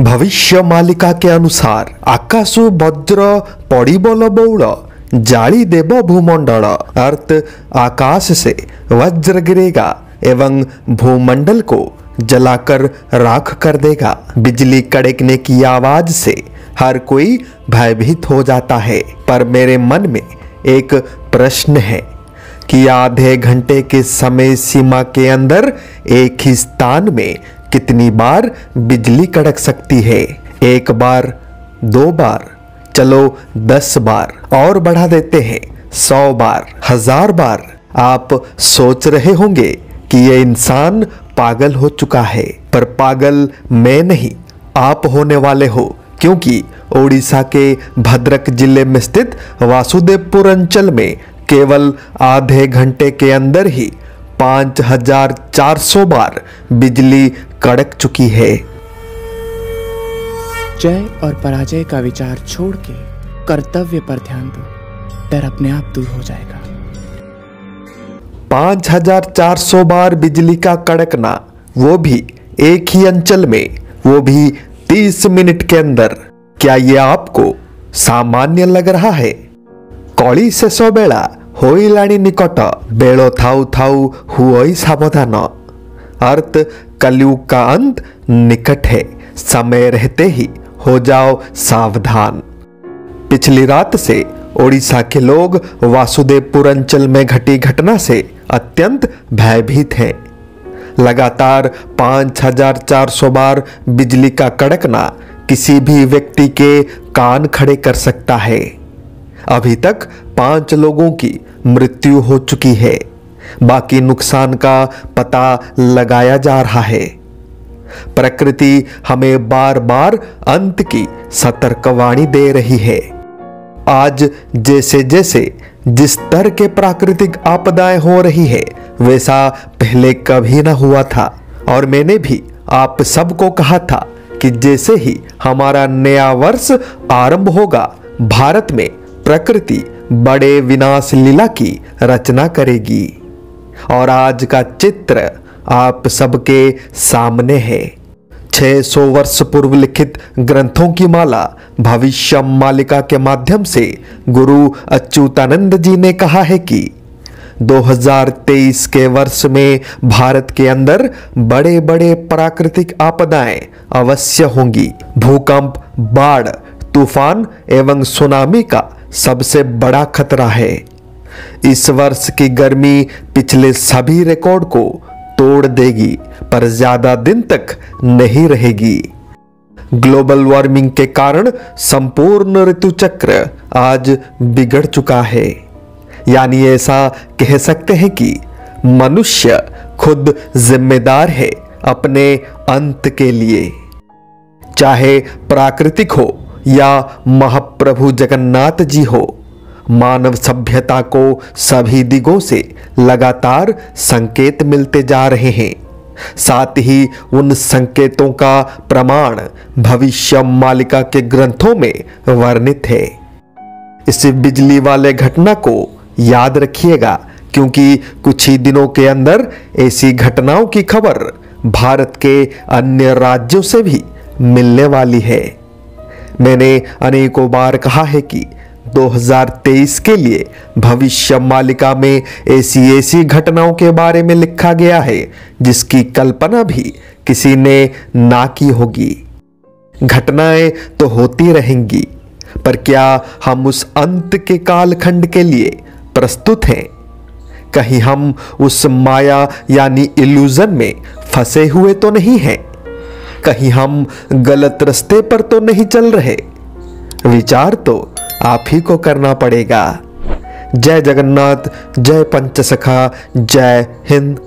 भविष्य मालिका के अनुसार आकाशु वज्र पड़बल बौड़ जाली देव भूमंडल अर्थ आकाश से वज्र गिरेगा एवं भूमंडल को जलाकर राख कर देगा बिजली कड़कने की आवाज़ से हर कोई भयभीत हो जाता है पर मेरे मन में एक प्रश्न है कि आधे घंटे के समय सीमा के अंदर एक ही स्थान में कितनी बार बिजली कड़क सकती है? एक बार, दो बार, चलो दस बार, और बढ़ा देते हैं, सौ बार, हज़ार बार। आप सोच रहे होंगे कि ये इंसान पागल हो चुका है, पर पागल मैं नहीं, आप होने वाले हो, क्योंकि ओडिशा के भद्रक ज़िले में स्थित वासुदेवपुर अंचल में केवल आधे घंटे के अंदर ही पाँच हज़ार चार सौ बार बिजली कड़क चुकी है। जय और पराजय का विचार छोड़ के कर्तव्य पर ध्यान दो। डर अपने आप दूर हो जाएगा। पाँच हज़ार चार सौ बार बिजली का कड़कना वो भी एक ही अंचल में वो भी तीस मिनट के अंदर। क्या ये आपको सामान्य लग रहा है? कली शेष बेला होइलाणी निकट बेलो थाउ थाउ हुई सावधान। अर्थ कलयुग का अंत निकट है। समय रहते ही हो जाओ सावधान। पिछली रात से ओडिशा के लोग वासुदेवपुर अंचल में घटी घटना से अत्यंत भयभीत हैं। लगातार पाँच हज़ार चार सौ बार बिजली का कड़कना किसी भी व्यक्ति के कान खड़े कर सकता है। अभी तक पाँच लोगों की मृत्यु हो चुकी है। बाकी नुकसान का पता लगाया जा रहा है। प्रकृति हमें बार बार अंत की सतर्कवाणी दे रही है। आज जैसे जैसे जिस तरह के प्राकृतिक आपदाएँ हो रही है, वैसा पहले कभी ना हुआ था। और मैंने भी आप सबको कहा था कि जैसे ही हमारा नया वर्ष आरंभ होगा, भारत में प्रकृति बड़े विनाश लीला की रचना करेगी। और आज का चित्र आप सबके सामने है। 600 वर्ष पूर्व लिखित ग्रंथों की माला भविष्य मालिका के माध्यम से गुरु अच्युतानंद जी ने कहा है कि 2023 के वर्ष में भारत के अंदर बड़े बड़े प्राकृतिक आपदाएँ अवश्य होंगी। भूकंप, बाढ़, तूफ़ान एवं सुनामी का सबसे बड़ा खतरा है। इस वर्ष की गर्मी पिछले सभी रिकॉर्ड को तोड़ देगी, पर ज़्यादा दिन तक नहीं रहेगी। ग्लोबल वार्मिंग के कारण संपूर्ण ऋतु चक्र आज बिगड़ चुका है। यानी ऐसा कह सकते हैं कि मनुष्य खुद जिम्मेदार है अपने अंत के लिए। चाहे प्राकृतिक हो या महाप्रभु जगन्नाथ जी हो मानव सभ्यता को सभी दिगों से लगातार संकेत मिलते जा रहे हैं। साथ ही उन संकेतों का प्रमाण भविष्य मालिका के ग्रंथों में वर्णित है। इस बिजली वाले घटना को याद रखिएगा, क्योंकि कुछ ही दिनों के अंदर ऐसी घटनाओं की खबर भारत के अन्य राज्यों से भी मिलने वाली है। मैंने अनेकों बार कहा है कि 2023 के लिए भविष्य मालिका में ऐसी ऐसी घटनाओं के बारे में लिखा गया है, जिसकी कल्पना भी किसी ने ना की होगी। घटनाएँ तो होती रहेंगी, पर क्या हम उस अंत के कालखंड के लिए प्रस्तुत हैं? कहीं हम उस माया यानी इल्यूजन में फंसे हुए तो नहीं हैं? कहीं हम गलत रास्ते पर तो नहीं चल रहे? विचार तो आप ही को करना पड़ेगा। जय जगन्नाथ जय पंचसखा जय हिंद।